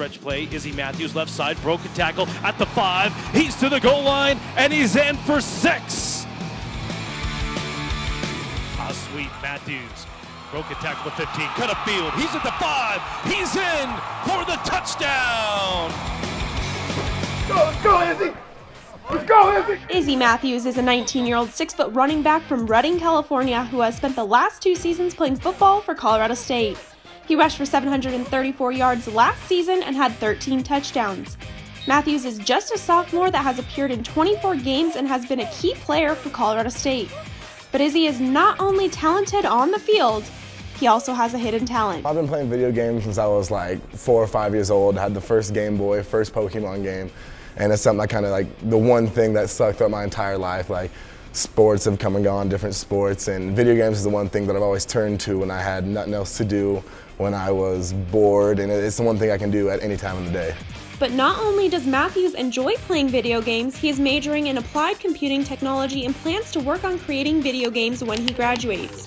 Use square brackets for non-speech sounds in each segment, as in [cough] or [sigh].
stretch play. Izzy Matthews left side, broken tackle at the five. He's to the goal line and he's in for six. How sweet Matthews. Broken tackle to 15, cut up field. He's at the five. He's in for the touchdown. Go, let's go, Izzy. Let's go, Izzy. Izzy Matthews is a 19-year-old six-foot running back from Redding, California, who has spent the last two seasons playing football for Colorado State. He rushed for 734 yards last season and had 13 touchdowns. Matthews is just a sophomore that has appeared in 24 games and has been a key player for Colorado State. But Izzy is not only talented on the field, he also has a hidden talent. I've been playing video games since I was like four or five years old. I had the first Game Boy, first Pokemon game, and it's something I kind of like the one thing that sucked up my entire life. Like sports have come and gone, different sports, and video games is the one thing that I've always turned to when I had nothing else to do, when I was bored, and it's the one thing I can do at any time of the day. But not only does Matthews enjoy playing video games, he is majoring in applied computing technology and plans to work on creating video games when he graduates.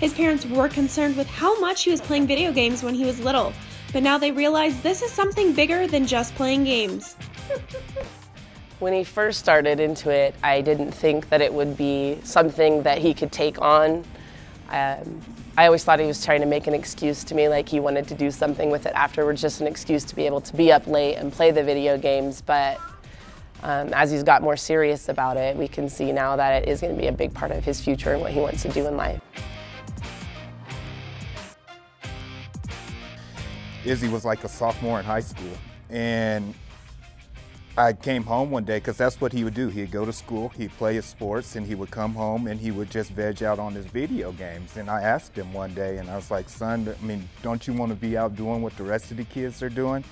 His parents were concerned with how much he was playing video games when he was little, but now they realize this is something bigger than just playing games. [laughs] When he first started into it, I didn't think that it would be something that he could take on. Um, I always thought he was trying to make an excuse to me, like he wanted to do something with it afterwards, just an excuse to be able to be up late and play the video games. But um, as he's got more serious about it, we can see now that it is going to be a big part of his future and what he wants to do in life. Izzy was like a sophomore in high school. And I came home one day because that's what he would do. He'd go to school, he'd play his sports, and he would come home and he would just veg out on his video games. And I asked him one day, and I was like, son, I mean, don't you want to be out doing what the rest of the kids are doing?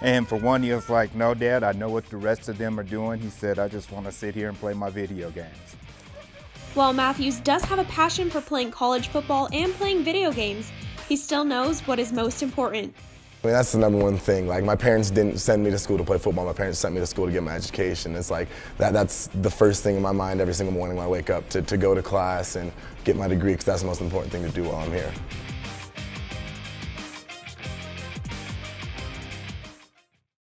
And for one, he was like, no, Dad, I know what the rest of them are doing. He said, I just want to sit here and play my video games. While Matthews does have a passion for playing college football and playing video games, he still knows what is most important. I mean, that's the number one thing. Like, my parents didn't send me to school to play football. My parents sent me to school to get my education. It's like, that, that's the first thing in my mind every single morning when I wake up, to, to go to class and get my degree, because that's the most important thing to do while I'm here.